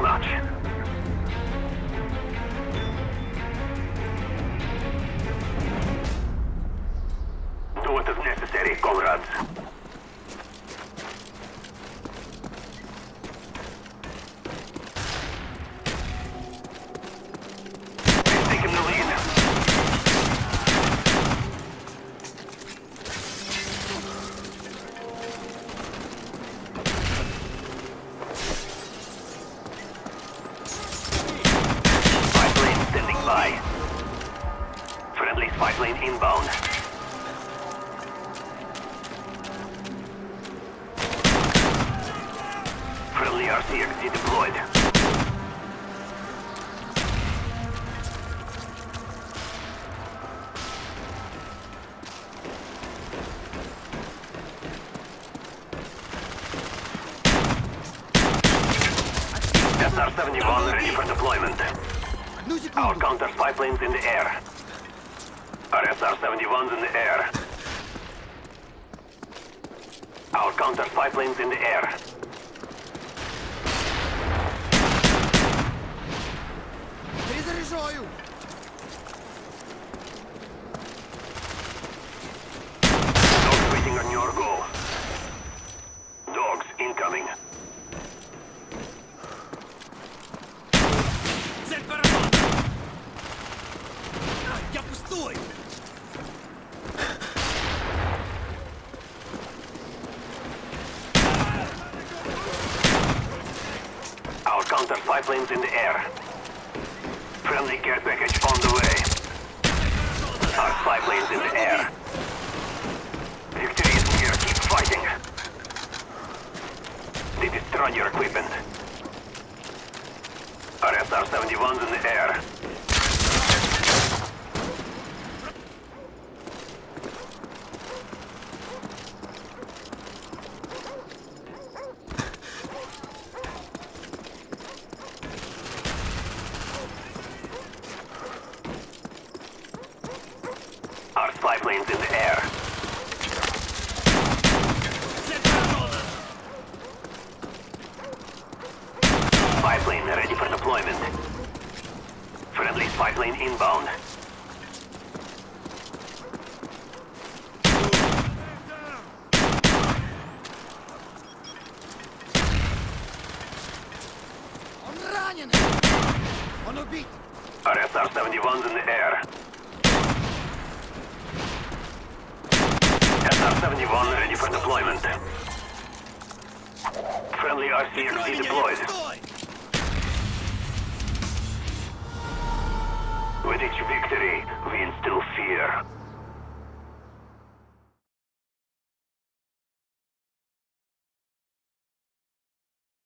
much. Do what is necessary, comrades. Airplane inbound. Friendly RCXD deployed. SR-71 ready for deployment. Our counter spy planes in the air. Our SR-71s in the air. Our counter spy planes in the air. Перезаряжаю. Counter spy planes in the air. Friendly care package on the way. Our spy planes in the air. Victory is near. Keep fighting. They destroyed your equipment. Our SR-71's in the air. Our spy planes in the air. Цель поработана. Spy plane ready for deployment. Friendly spy plane inbound. Он ранен. Он убит. Our SR-71's in the air. SR-71 ready for deployment. Friendly RCXD deployed. With each victory, we instill fear.